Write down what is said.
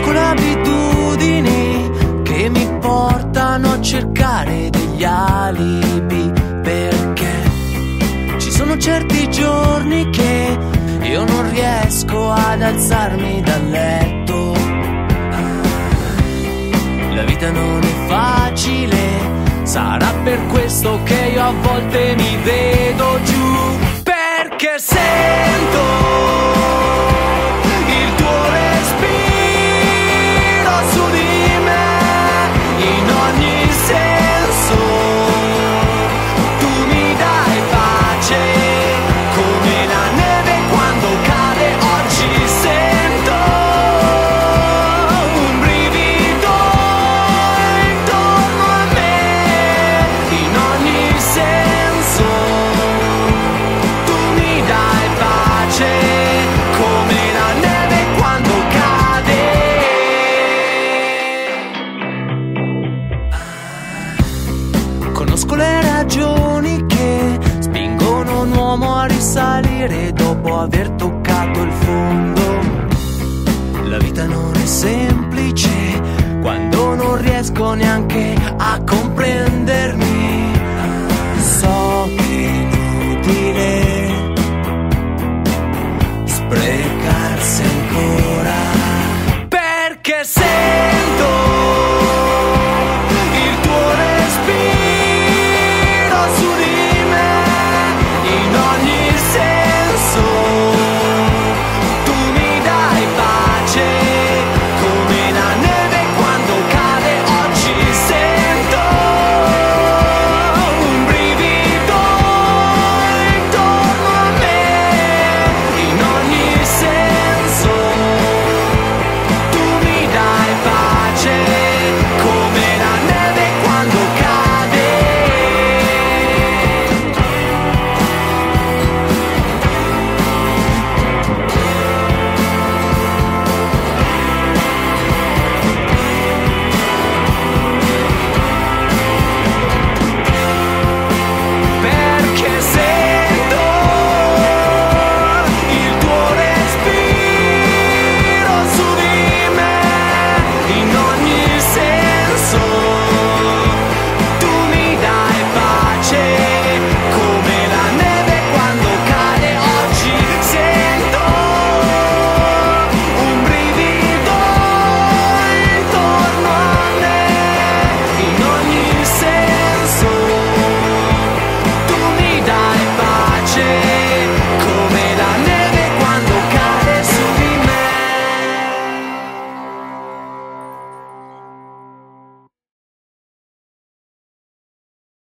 conosco le abitudini che mi portano a cercare degli alibi perché ci sono certi giorni che io non riesco ad alzarmi dal letto. La vita non è facile, sarà per questo che io a volte mi vedo giù perché sento Conosco le ragioni che spingono un uomo a risalire dopo aver toccato il fondo. La vita non è semplice quando non riesco neanche a comprendere